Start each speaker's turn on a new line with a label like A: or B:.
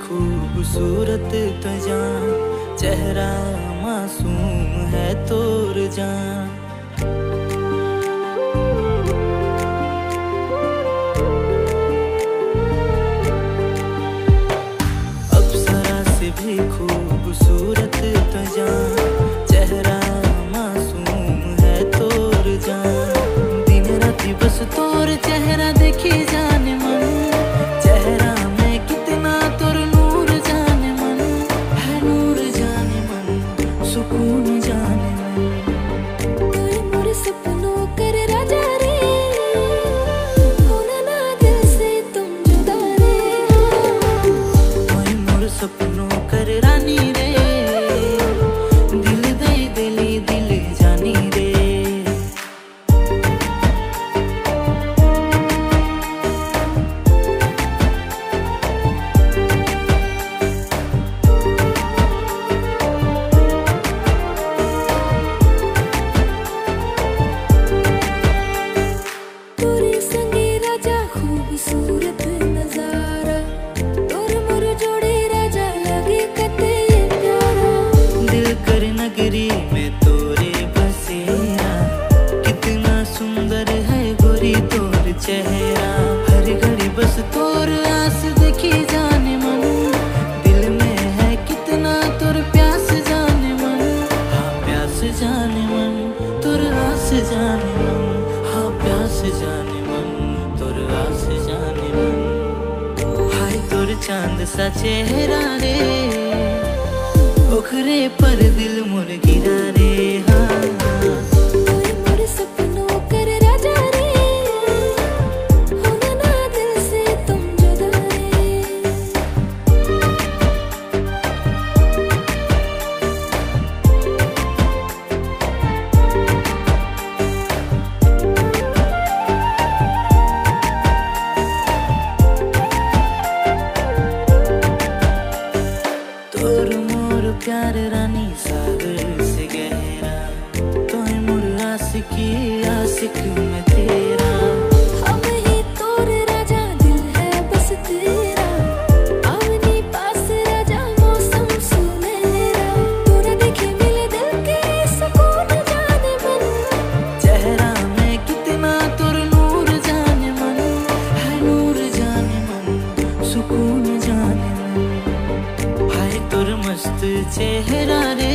A: खूबसूरत तो तुझा चेहरा चेहरा। हर घड़ी बस तोर आस देखी जाने मन। दिल में है कितना तुर प्यास जाने मन। हाँ प्यास जाने मन, तुर आस जाने मन। हाँ प्यास जाने मन, तुर आस जाने मन। हाय, तुर चाँद सा चेहरा रे। ओखरे पर दिल मुर गिरा रे। हाँ চেহারা রে